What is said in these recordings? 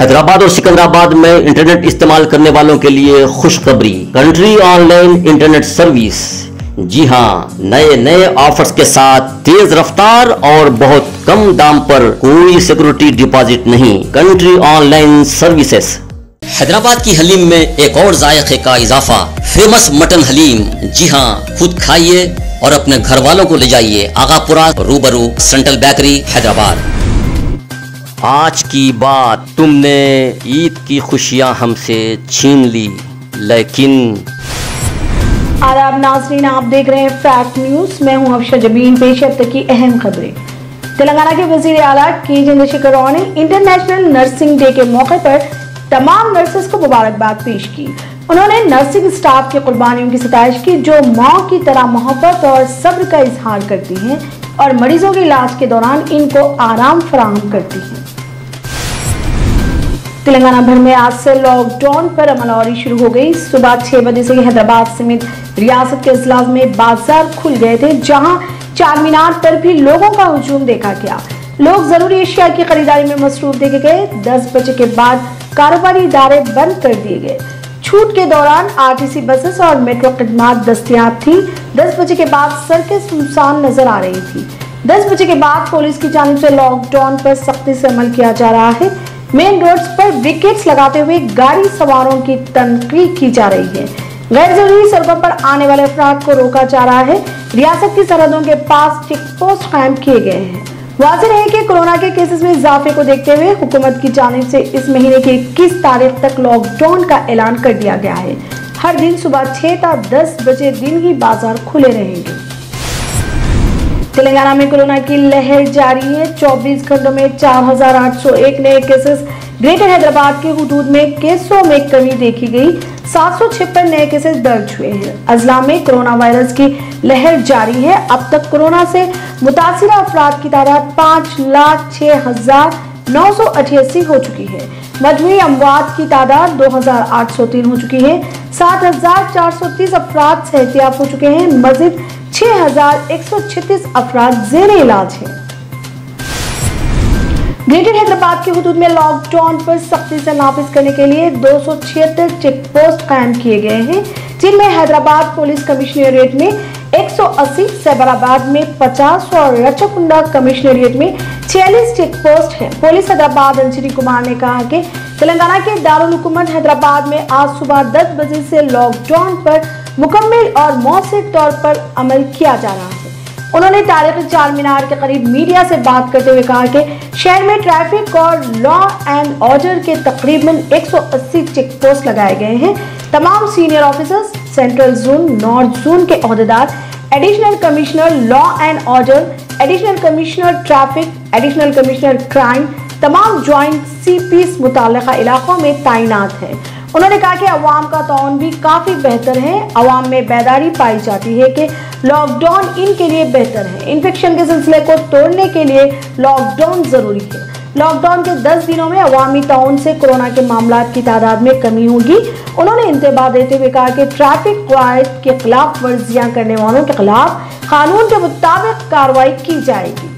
हैदराबाद और सिकंदराबाद में इंटरनेट इस्तेमाल करने वालों के लिए खुशखबरी। Country online internet service. जी हाँ नए नए ऑफर्स के साथ तेज रफ्तार और बहुत कम दाम पर कोई सिक्योरिटी डिपॉजिट नहीं। Country online services. हैदराबाद की हलीम में एक और जायके का इजाफा। Famous mutton haleem. जी हाँ खुद खाइए और अपने घर वालों को ले जाइए। आगापुरा, रूबरू, सेंट्रल बेकरी, हैदराबाद। आज की बात तुमने ईद की खुशियाँ हमसे छीन ली, लेकिन आदाब नाजरीन, आप देख रहे हैं फैक्ट न्यूज़। मैं हूँ अफशा जबीन, पेश अब तक की अहम खबरें। तेलंगाना के वज़ीर आला के चंद्रशेखर राव ने इंटरनेशनल नर्सिंग डे के मौके पर तमाम नर्सेस को मुबारकबाद पेश की। उन्होंने नर्सिंग स्टाफ की कुर्बानियों की सताइश की, जो माँ की तरह मोहब्बत और सब्र का इजहार करती हैं और मरीजों के इलाज के दौरान इनको आराम फराहम करती हैं। तेलंगाना भर में आज से लॉकडाउन पर अमलवारी शुरू हो गई। सुबह छह बजे से हैदराबाद समेत रियासत के अजलास में बाज़ार खुल गए थे, जहाँ चार मीनार पर भी लोगों का हजूम देखा गया। लोग ज़रूरी एशिया की खरीदारी में मसरूफ देखे गए। दस बजे के बाद कारोबारी इदारे बंद कर दिए गए। छूट के दौरान आरटीसी बसेस और मेट्रो खदमात दस्तियाब थी। दस बजे के बाद सड़कें सुनसान नज़र आ रही थी। दस बजे के बाद पुलिस की जानब से लॉकडाउन पर सख्ती से अमल किया जा रहा है। मेन रोड्स पर विकेट्स लगाते हुए गाड़ी सवारों की तनकीद की जा रही है। गैर ज़रूरी सड़कों पर आने वाले अफराद को रोका जा रहा है। रियासत की सरहदों के पास चेक पोस्ट कायम किए गए हैं। वाजिब है कि कोरोना के केसेस में इजाफे को देखते हुए हुकूमत की जानब से इस महीने की इक्कीस तारीख तक लॉकडाउन का ऐलान कर दिया गया है। हर दिन सुबह छह ता दस बजे दिन ही बाज़ार खुले रहेंगे। तेलंगाना में कोरोना की लहर जारी है। 24 घंटों में 4,801 नए केसेस ग्रेटर हैदराबाद के हदूद में केसों में कमी देखी गई। सात नए केसेस दर्ज हुए हैं। अजला में कोरोना वायरस की लहर जारी है। अब तक कोरोना से मुतासर अफराद की तादाद पाँच लाख छह हज़ार नौ सौ अठासी हो चुकी है। मजमू अमवात की तादाद दो हज़ार आठ सौ तीन हो चुकी है। सात हज़ार चार सौ तीस अफराद सेहतियाब हो चुके हैं। मजिद छह हज़ार एक सौ छत्तीस अफराद जेर इलाज हैं ग्रेटर हैदराबाद के हदूद में लॉकडाउन पर सख्ती से नाफिज करने के लिए दो सौ छिहत्तर चेक पोस्ट कायम किए गए हैं जिनमें हैदराबाद पुलिस कमिश्नरेट में 180, सैबराबाद में 50 और रचकुंडा कमिश्नरेट में 46 चेक पोस्ट हैं। पुलिस हैदराबाद अंजनी कुमार ने कहा कि तेलंगाना के दारुल हुकूमत हैदराबाद में आज सुबह 10 बजे से लॉकडाउन पर मुकम्मल और मौसर तौर पर अमल किया जा रहा है। उन्होंने तारीख चार मीनार के करीब मीडिया से बात करते हुए कहा कि शहर में ट्रैफ़िक और लॉ एंड ऑर्डर के तकरीबन 180 चेक पोस्ट लगाए गए हैं। तमाम senior officers, central zone, north zone के अहदेदार, additional commissioner law and order, additional commissioner traffic, additional commissioner crime, तमाम ज्वाइंट सी पीस मुतल इलाकों में तैनात हैं। उन्होंने कहा कि अवाम का तौन भी काफ़ी बेहतर है। अवाम में बेदारी पाई जाती है कि लॉकडाउन इनके लिए बेहतर है। इन्फेक्शन के सिलसिले को तोड़ने के लिए लॉकडाउन ज़रूरी है। लॉकडाउन के 10 दिनों में अवामी ताउन से कोरोना के मामला की तादाद में कमी होगी। उन्होंने इंतबा देते हुए कहा कि ट्रैफ़िक कवायद के खिलाफ वर्जियाँ करने वालों के खिलाफ कानून के मुताबिक कार्रवाई की जाएगी।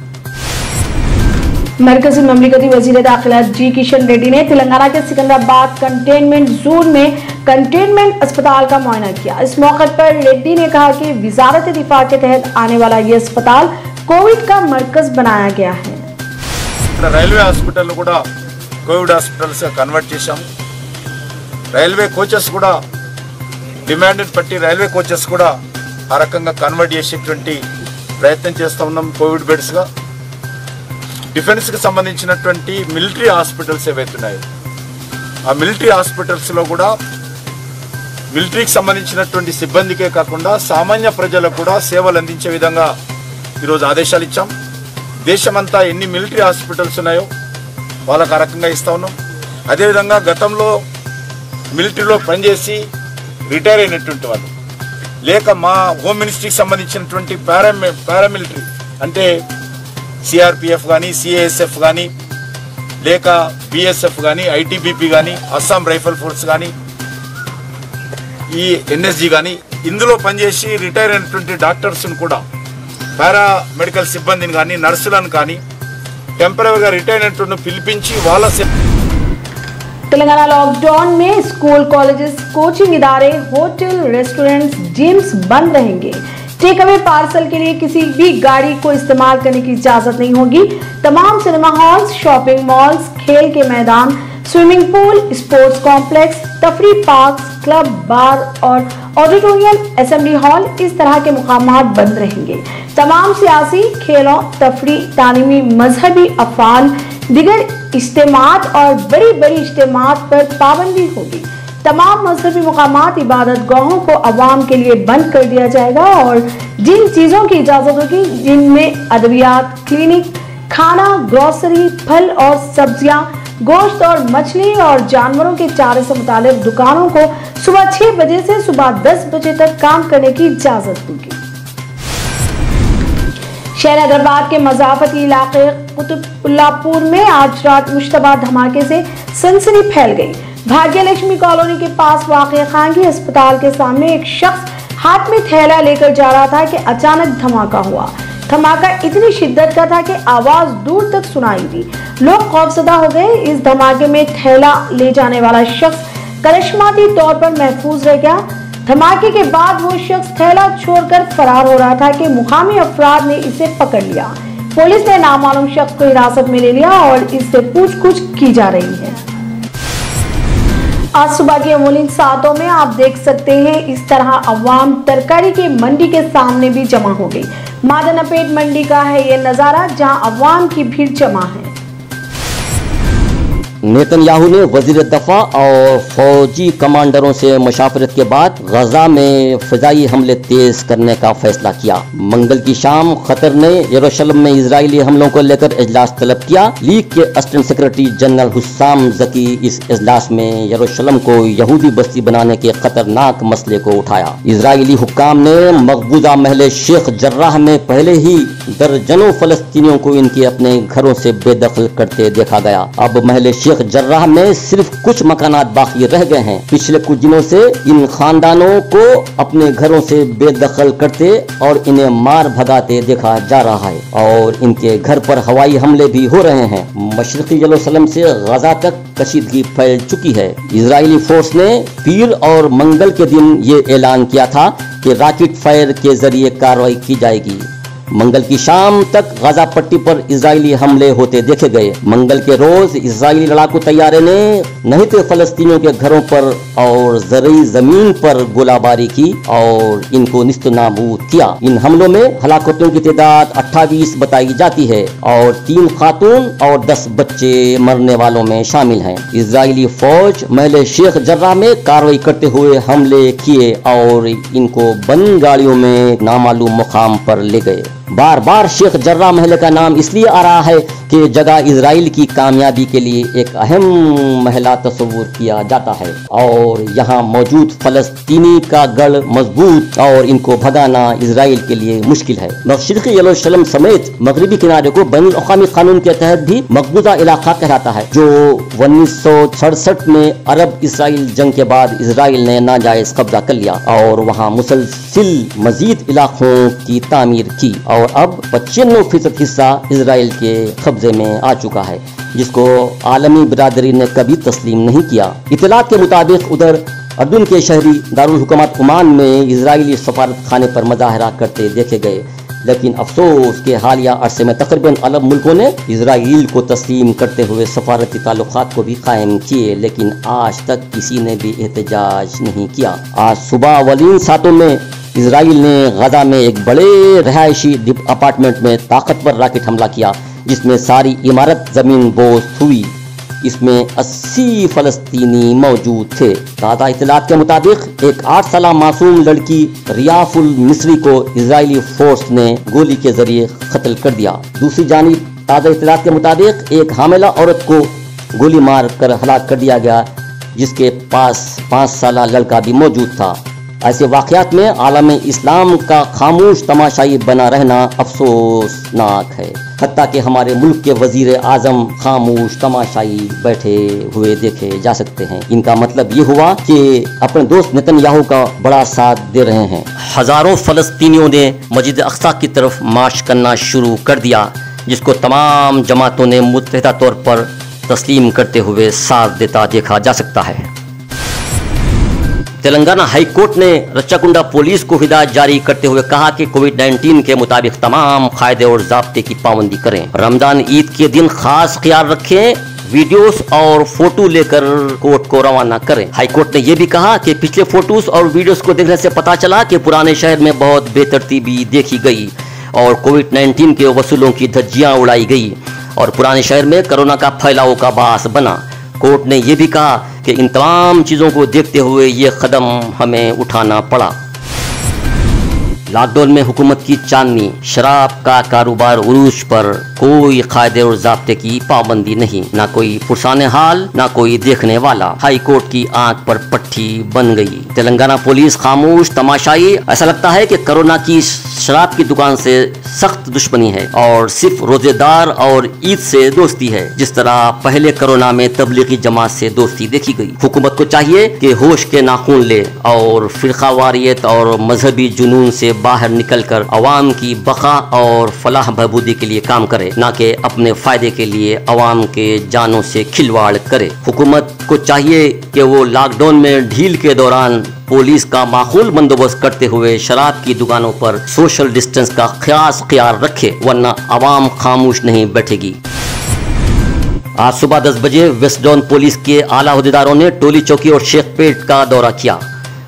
मरकजी ममलिकती वजीर दाखिला जी किशन रेड्डी ने तेलंगाना के सिकंदराबाद कंटेनमेंट जोन में कंटेनमेंट अस्पताल का मुआयना किया इस मौके पर रेड्डी ने कहा कि वजारत दिफा के तहत आने वाला ये अस्पताल कोविड का मरकज बनाया गया है రైల్వే హాస్పిటల్ కూడా కోవిడ్ హాస్పిటల్స్ కన్వర్ట్ చేశాం రైల్వే కోచెస్ కూడా డిమాండ్ బట్టి రైల్వే కోచెస్ కూడా ఆ రకంగా కన్వర్ట్ చేసేటువంటి ప్రయత్నం చేస్తూ ఉన్నాం కోవిడ్ బెడ్స్గా డిఫెన్స్కి సంబంధించినటువంటి మిలిటరీ హాస్పిటల్స్ ఏవైతున్నాయో ఆ మిలిటరీ హాస్పిటల్స్లో కూడా మిలిటరీకి సంబంధించినటువంటి సిబ్బందికే కాకుండా సామాన్య ప్రజలకు కూడా సేవలు అందించే విధంగా ఈరోజు ఆదేశాలు ఇచ్చాం. దేశమంతా ఎన్ని మిలిటరీ హాస్పిటల్స్ ఉన్నాయో వాళ్ళకు ఆ రకంగా ఇస్తా ఉన్నాం. అదేవిధంగా గతంలో మిలిటరీలో పనిచేసి రిటైర్ అయినటువంటి వాళ్ళు లేక మా హోమ్ మినిస్ట్రీకి సంబంధించినటువంటి పారా పారామిలిటరీ అంటే సిఆర్పిఎఫ్ కానీ సిఏఎస్ఎఫ్ కానీ లేక బిఎస్ఎఫ్ కానీ ఐటీబీపీ కానీ అస్సాం రైఫల్ ఫోర్స్ కానీ ఈ ఎన్ఎస్జి కానీ ఇందులో పనిచేసి రిటైర్ అయినటువంటి డాక్టర్స్ని కూడా పారా మెడికల్ సిబ్బందిని కానీ నర్సులను కానీ టెంపరీగా రిటైర్ అయినటువంటి పిలిపించి వాళ్ళ సే- तेलंगाना लॉकडाउन में स्कूल कॉलेजेस कोचिंग इदारे होटल रेस्टोरेंट्स जिम्स बंद रहेंगे टेक अवे पार्सल के लिए किसी भी गाड़ी को इस्तेमाल करने की इजाज़त नहीं होगी। तमाम सिनेमा हॉल्स शॉपिंग मॉल्स खेल के मैदान स्विमिंग पूल स्पोर्ट्स कॉम्प्लेक्स तफरी पार्क क्लब बार और ऑडिटोरियम असेंबली हॉल इस तरह के मुकाम बंद रहेंगे। तमाम सियासी, खेलों, तफरी, तालीमी मजहबी अफाल दिगर इज्तमात और बड़ी बड़ी इज्तमात पर पाबंदी होगी। तमाम मजहबी मकाम इबादत गाहों को आवाम के लिए बंद कर दिया जाएगा और जिन चीज़ों की इजाज़त होगी, जिनमें अद्वियात, क्लिनिक, खाना, ग्रोसरी, फल और सब्ज़ियाँ, गोश्त और मछली और जानवरों के चारे से मुतालिक दुकानों को सुबह छह बजे से सुबह दस बजे तक काम करने की इजाज़त होगी। शहर हैदराबाद के मजाफती इलाके कुतुबुल्लापुर में आज रात मुश्तबा धमाके से सनसनी फैल गई। भाग्य लक्ष्मी कॉलोनी के पास वाक़ खानगी अस्पताल के सामने एक शख्स हाथ में थैला लेकर जा रहा था कि अचानक धमाका हुआ। धमाका इतनी शिद्दत का था कि आवाज़ दूर तक सुनाई दी। लोग खौफजदा हो गए। इस धमाके में थैला ले जाने वाला शख्स करिश्माती तौर पर महफूज रह गया। धमाके के बाद वो शख्स थैला छोड़कर फरार हो रहा था कि मुकामी अफराद ने इसे पकड़ लिया। पुलिस ने नामालूम शख्स को हिरासत में ले लिया और इससे पूछकुछ की जा रही है। आज सुबह के अमोलिन सातों में आप देख सकते हैं, इस तरह अवाम तरकारी के मंडी के सामने भी जमा हो गई। मादनापेट मंडी का है ये नज़ारा, जहाँ अवाम की भीड़ जमा है। नेतन्याहू ने वज़ीर दफ़ा और फौजी कमांडरों से मशाफरत के बाद गजा में फजाई हमले तेज करने का फैसला किया। मंगल की शाम खतर ने यरूशलेम में इसराइली हमलों को लेकर इजलास तलब किया। लीग के assistant secretary general Hossam Zaki इस इजलास में यरूशलेम को यहूदी बस्ती बनाने के खतरनाक मसले को उठाया। इसराइली हुक्काम ने मकबूजा महल शेख जर्राह में पहले ही दर्जनों फलस्तीनियों को इनके अपने घरों से बेदखल करते देखा गया। अब महल शेख शेख जर्राह में सिर्फ़ कुछ मकान बाकी रह गए हैं। पिछले कुछ दिनों से इन खानदानों को अपने घरों से बेदखल करते और इन्हें मार भगाते देखा जा रहा है और इनके घर पर हवाई हमले भी हो रहे हैं। मशरकी जलोसलम से गजा तक कशीदगी फैल चुकी है। इसराइली फोर्स ने पीर और मंगल के दिन ये ऐलान किया था कि रॉकेट फायर के ज़रिए कार्रवाई की जाएगी। मंगल की शाम तक गाजा पट्टी पर इसराइली हमले होते देखे गए। मंगल के रोज इसराइली लड़ाकू तैयारे ने नहीं तो फलस्तीनियों के घरों पर और ज़रिए ज़मीन पर गोलाबारी की और इनको निस्त नाबूद किया। इन हमलों में हलाकतों की तादाद अट्ठाईस बताई जाती है और तीन खातून और दस बच्चे मरने वालों में शामिल हैं। इसराइली फौज महल शेख जर्रा में कार्रवाई करते हुए हमले किए और इनको बंद गाड़ियों में नामालूम मुकाम पर ले गए। बार बार शेख जर्रा महल का नाम इसलिए आ रहा है कि जगह इसराइल की कामयाबी के लिए एक अहम महला तस्वूर किया जाता है। और यहाँ मौजूद फलस्तीनी का गढ़ मज़बूत और इनको भगाना इसराइल के लिए मुश्किल है। मशरकी यरूशलेम समेत मगरबी किनारे को बैन अवी कानून के तहत भी मकबूजा इलाका कहलाता है, जो उन्नीस सौ सड़सठ में अरब इसराइल जंग के बाद इसराइल ने नाजायज कब्जा कर लिया और वहाँ मुसलसिल मजीद इलाकों की तामीर की और और अब पचानवे फ़ीसद हिस्सा इसराइल के कब्जे में आ चुका है, जिसको आलमी बरदरी ने कभी तस्लीम नहीं किया। इतलात के मुताबिक उधर अर्दुन के शहरी दारुल हुकूमत ओमान में इसराइली सफारत खाने पर मजाहरा करते देखे गए। लेकिन अफसोस के हालिया अरसे में तकरीबन अरब मुल्कों ने इसराइल को तस्लीम करते हुए सफारती ताल्लुक को भी कायम किए, लेकिन आज तक किसी ने भी एहतजाज नहीं किया। आज सुबह वलीन सातों में इसराइल ने गजा में एक बड़े रहायशी अपार्टमेंट में ताकतवर राकेट हमला किया, जिसमें सारी इमारत, ज़मीन बोस्त हुई इसमें 80 फलस्तीनी मौजूद थे। ताज़ा इतलात के मुताबिक, एक आठ साल मासूम लड़की रियाफुल मिस्री को इसराइली फोर्स ने गोली के ज़रिए कत्ल कर दिया। दूसरी जानी ताज़ा इतलात के मुताबिक, एक हामिला औरत को गोली मार कर हलाक कर दिया गया, जिसके पास पाँच साल लड़का भी मौजूद था। ऐसे वाकयात में आलम इस्लाम का खामोश तमाशाई बना रहना अफसोसनाक है। हती कि हमारे मुल्क के वज़ीर आज़म खामोश, तमाशाई बैठे हुए देखे जा सकते हैं। इनका मतलब ये हुआ कि अपने दोस्त नितन का बड़ा साथ दे रहे हैं। हज़ारों फलस्तीनियों ने मस्जिद अक्सा की तरफ़ मार्च करना शुरू कर दिया, जिसको तमाम जमातों ने मुतहदा तौर पर तस्लीम करते हुए साथ देता देखा जा सकता है। तेलंगाना हाई कोर्ट ने रच्चाकुंडा पुलिस को हिदायत जारी करते हुए कहा कि कोविड 19 के मुताबिक तमाम कायदे और जब्ते की पाबंदी करें। रमज़ान ईद के दिन खास ख्याल रखें, वीडियोस और फ़ोटो लेकर कोर्ट को रवाना करें। हाई कोर्ट ने यह भी कहा कि पिछले फ़ोटोज़ और वीडियोस को देखने से पता चला कि पुराने शहर में बहुत बेतरतीबी देखी गई और कोविड 19 के वसूलों की धज्जियाँ उड़ाई गई और पुराने शहर में कोरोना का फैलाव का बास बना। कोर्ट ने यह भी कहा कि इन तमाम चीज़ों को देखते हुए ये कदम हमें उठाना पड़ा। लॉकडाउन में हुकूमत की चांदनी, शराब का कारोबार उरूज पर कोई कायदे और जब्ते की पाबंदी नहीं। ना कोई पुरसान हाल, ना कोई देखने वाला। हाई कोर्ट की आँख पर पट्टी बन गई। तेलंगाना पुलिस खामोश, तमाशाई। ऐसा लगता है कि कोरोना की शराब की दुकान से सख्त दुश्मनी है और सिर्फ़ रोजेदार और ईद से दोस्ती है, जिस तरह पहले कोरोना में तबलीगी जमात से दोस्ती देखी गई। हुकूमत को चाहिए कि होश के नाखून ले और फिरका वारियत और मजहबी जुनून से बाहर निकल कर अवाम की बका और फलाह बहबूदी के लिए काम करे, न कि अपने फ़ायदे के लिए अवाम के जानों से खिलवाड़ करे। हुकूमत को चाहिए कि वो लॉकडाउन में ढील के दौरान पुलिस का माहौल बंदोबस्त करते हुए शराब की दुकानों पर सोशल डिस्टेंस का खास ख्याल रखे, वरना आवाम खामोश नहीं बैठेगी। आज सुबह 10 बजे वेस्ट जोन पुलिस के आला अहदेदारों ने टोली चौकी और शेखपेट का दौरा किया।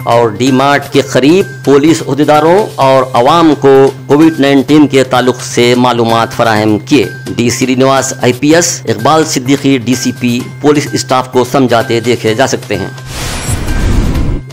और डी मार्ट के करीब पुलिस अहदेदारों और आवाम को कोविड 19 के ताल्लुक से मालूम फराहम किए। D Srinivas IPS Iqbal Siddiqui DCP police staff को समझाते देखे जा सकते हैं।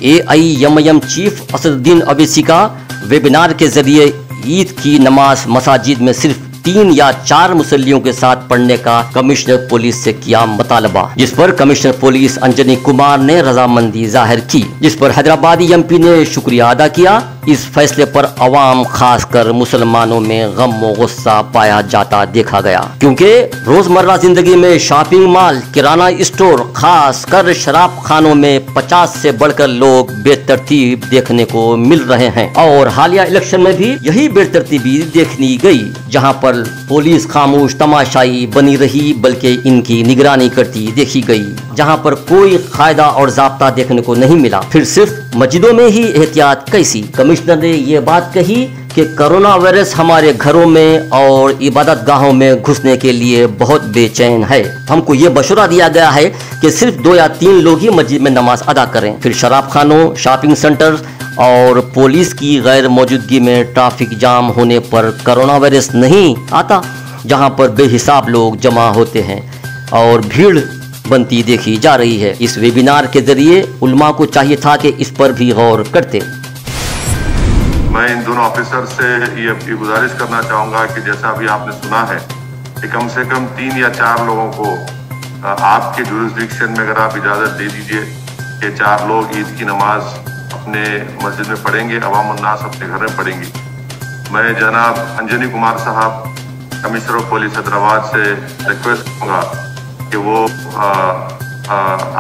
A I M M chief Asaduddin Owaisi का वेबिनार के ज़रिए ईद की नमाज़ मसाजिद में सिर्फ़ तीन या चार मुसलियों के साथ पढ़ने का कमिश्नर पुलिस से किया मुतालबा, जिस पर कमिश्नर पुलिस अंजनी कुमार ने रजामंदी ज़ाहिर की। जिस पर हैदराबादी एमपी ने शुक्रिया अदा किया। इस फैसले पर अवाम, खासकर मुसलमानों में गम गुस्सा पाया जाता देखा गया। क्योंकि रोज़मर्रा ज़िंदगी में शॉपिंग मॉल, किराना स्टोर खास कर शराब खानों में 50 से बढ़कर लोग बेतरतीब देखने को मिल रहे हैं। और हालिया इलेक्शन में भी यही बेतरतीबी देखनी गई, जहाँ पर पुलिस खामोश तमाशाई बनी रही, बल्कि इनकी निगरानी करती देखी गई, जहाँ पर कोई कायदा और जब्ता देखने को नहीं मिला। फिर सिर्फ़ मस्जिदों में ही एहतियात कैसी? कमिश्नर ने ये बात कही कि कोरोना वायरस हमारे घरों में और इबादत गाहों में घुसने के लिए बहुत बेचैन है। हमको ये बशुरा दिया गया है कि सिर्फ़ दो या तीन लोग ही मस्जिद में नमाज़ अदा करें। फिर शराब खानों, शॉपिंग सेंटर और पुलिस की गैर मौजूदगी में ट्रैफ़िक जाम होने पर कोरोना वायरस नहीं आता, जहाँ पर बेहिसाब लोग जमा होते हैं और भीड़ बनती देखी जा रही है। इस वेबिनार के ज़रिए उलमा को चाहिए था कि इस पर भी गौर करते। मैं इन दोनों ऑफिसर से ये ये गुजारिश करना चाहूँगा कि जैसा अभी आपने सुना है कि कम से कम तीन या चार लोगों को आपके जुरिस्डिक्शन में अगर आप इजाज़त दे दीजिए कि चार लोग ईद की नमाज़ अपने मस्जिद में पढ़ेंगे, अवाम उन्नास अपने घर में पढ़ेंगी। मैं जनाब अंजनी कुमार साहब, कमिश्नर ऑफ़ पुलिस हैदराबाद से रिक्वेस्ट करूँगा कि वो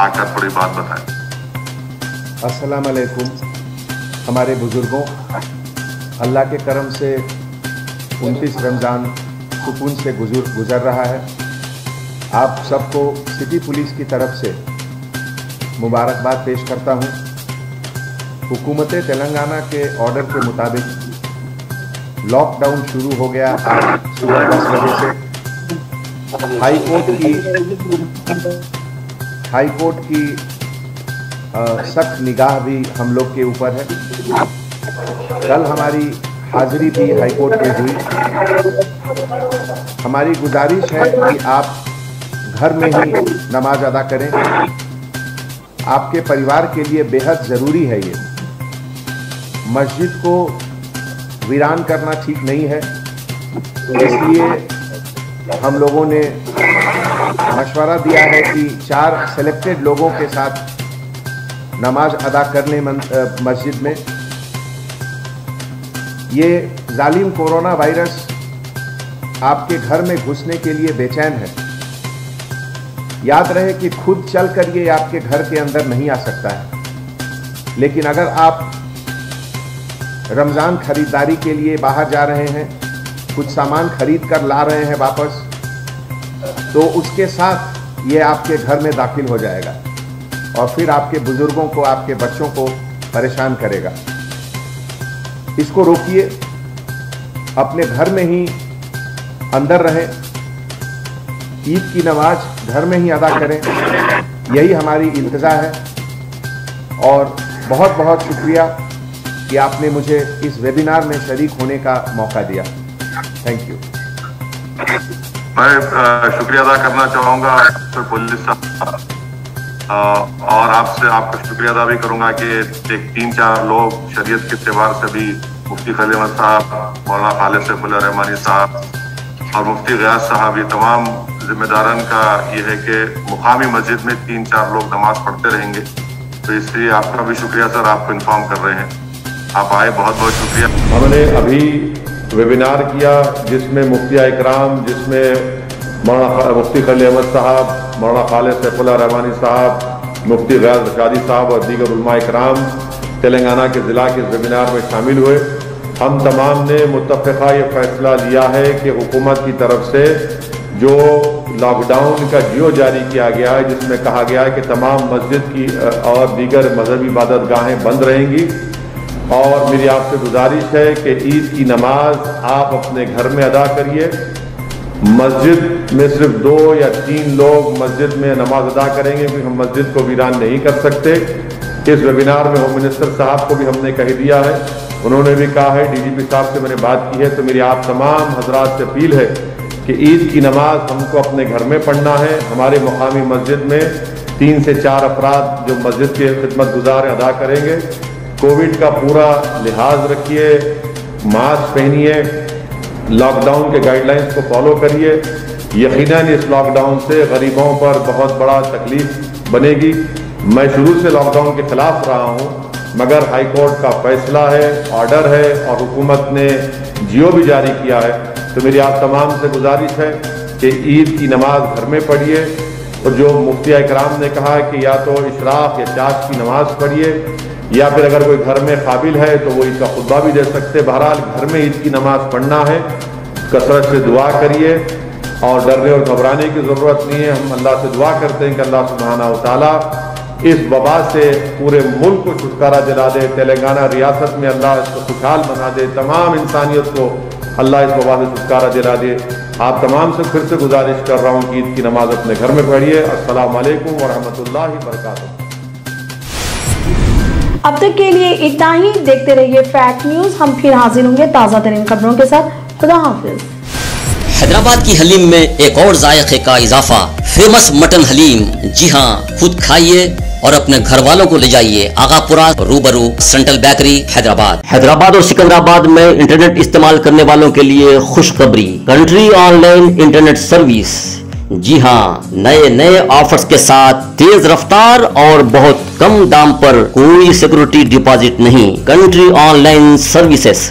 आकर थोड़ी बात बताएँ। अस्सलाम वालेकुम। हमारे बुज़ुर्गों अल्लाह के करम से 29 रमज़ान सुकून से गुजर गुजर रहा है। आप सबको सिटी पुलिस की तरफ़ से मुबारकबाद पेश करता हूँ। हुकूमत तेलंगाना के ऑर्डर के मुताबिक लॉकडाउन शुरू हो गया आज सुबह दस बजे से। हाई कोर्ट की हाई कोर्ट की सख्त निगाह भी हम लोग के ऊपर है। कल हमारी हाजिरी भी हाईकोर्ट में हुई। हमारी गुजारिश है कि आप घर में ही नमाज़ अदा करें। आपके परिवार के लिए बेहद ज़रूरी है ये। मस्जिद को वीरान करना ठीक नहीं है। इसलिए हम लोगों ने मशवरा दिया है कि चार सेलेक्टेड लोगों के साथ नमाज़ अदा करने मस्जिद में। ये जालिम कोरोना वायरस आपके घर में घुसने के लिए बेचैन है। याद रहे कि खुद चलकर ये आपके घर के अंदर नहीं आ सकता है। लेकिन अगर आप रमज़ान खरीदारी के लिए बाहर जा रहे हैं, कुछ सामान खरीद कर ला रहे हैं वापस तो उसके साथ ये आपके घर में दाखिल हो जाएगा और फिर आपके बुज़ुर्गों को, आपके बच्चों को परेशान करेगा। इसको रोकिए। अपने घर में ही अंदर रहें। ईद की नमाज़ घर में ही अदा करें। यही हमारी इल्तजा है। और बहुत बहुत शुक्रिया कि आपने मुझे इस वेबिनार में शरीक होने का मौका दिया। थैंक यू मैं शुक्रिया अदा करना चाहूँगा पुलिस साहब। और आपसे आपका शुक्रिया अदा भी करूँगा कि एक तीन चार लोग शरीयत के त्यौहार से भी मुफ्ती खली अहमद साहब, मौलाना खालिद सैफुल्ला रहमानी साहब और मुफ्ती गयास साहब, ये तमाम जिम्मेदारन का ये है कि मुकामी मस्जिद में तीन चार लोग नमाज़ पढ़ते रहेंगे। तो इसलिए आपका भी शुक्रिया, सर, आपको इन्फॉर्म कर रहे हैं। आप आए, बहुत बहुत शुक्रिया। हमने अभी वेबिनार किया जिसमें मुफ्ती इकराम, जिसमें मौलाना मुफ्ती खली अहमद साहब, मौलाना खालिद सैफुल्ला रहमानी साहब, मुफ्ती गैर रशादी साहब और दीगर इकराम तेलंगाना के ज़िला के वेबिनार में शामिल हुए। हम तमाम ने मुतफ़ा ये फैसला लिया है कि हुकूमत की तरफ़ से जो लॉकडाउन का जियो जारी किया गया है, जिसमें कहा गया है कि तमाम मस्जिद की और दीगर मजहबी इबादत गाहें बंद रहेंगी। और मेरी आपसे गुजारिश है कि ईद की नमाज़ आप अपने घर में अदा करिए। मस्जिद में सिर्फ़ दो या तीन लोग मस्जिद में नमाज़ अदा करेंगे, क्योंकि हम मस्जिद को वीरान नहीं कर सकते। इस वेबिनार में होम मिनिस्टर साहब को भी हमने कह दिया है। उन्होंने भी कहा है डीजीपी साहब से मैंने बात की है तो मेरी आप तमाम हजरात से अपील है कि ईद की नमाज़ हमको अपने घर में पढ़ना है। हमारे मुकामी मस्जिद में तीन से चार अफराद जो मस्जिद के खिदमत गुजार अदा करेंगे। कोविड का पूरा लिहाज रखिए, मास्क पहनिए लॉकडाउन के गाइडलाइंस को फॉलो करिए। यकीनन इस लॉकडाउन से गरीबों पर बहुत बड़ा तकलीफ़ बनेगी। मैं शुरू से लॉकडाउन के खिलाफ रहा हूँ, मगर हाई कोर्ट का फैसला है ऑर्डर है और हुकूमत ने जियो भी जारी किया है। तो मेरी आप तमाम से गुजारिश है कि ईद की नमाज़ घर में पढ़िए और जो मुफ्ती इकराम ने कहा है कि या तो इशराक या चाश की नमाज़ पढ़िए। या फिर अगर कोई घर में काबिल है तो वो इसका खुतबा भी दे सकते बहरहाल, घर में ईद की नमाज़ पढ़ना है। कसरत से दुआ करिए और डरने और घबराने की ज़रूरत नहीं है। हम अल्लाह से दुआ करते हैं कि अल्लाह सुबहाना ताला इस वबा से पूरे मुल्क को छुटकारा दिला दे। तेलंगाना रियासत में अल्लाह इसको खुशहाल बना दे। तमाम इंसानियत को अल्लाह इस वबा से छुटकारा दिला दे। आप तमाम से फिर से गुजारिश कर रहा हूँ कि ईद की नमाज़ अपने घर में पढ़िए। वालेकुम वरहमतुल्लाहि वबरकातुहू। अब तक के लिए इतना ही। देखते रहिए फैक्ट न्यूज़ हम फिर हाजिर होंगे ताज़ा तरीन खबरों के साथ। खुदा हाफिज। हैदराबाद की हलीम में एक और जायके का इजाफा। Famous mutton haleem. जी हाँ खुद खाइए और अपने घर वालों को ले जाइए। आगापुरा रूबरू सेंट्रल बेकरी हैदराबाद। हैदराबाद और सिकंदराबाद में इंटरनेट इस्तेमाल करने वालों के लिए खुशखबरी। Country online internet service. जी हाँ नए नए ऑफर्स के साथ तेज रफ्तार और बहुत कम दाम पर कोई सिक्योरिटी डिपॉजिट नहीं। Country online services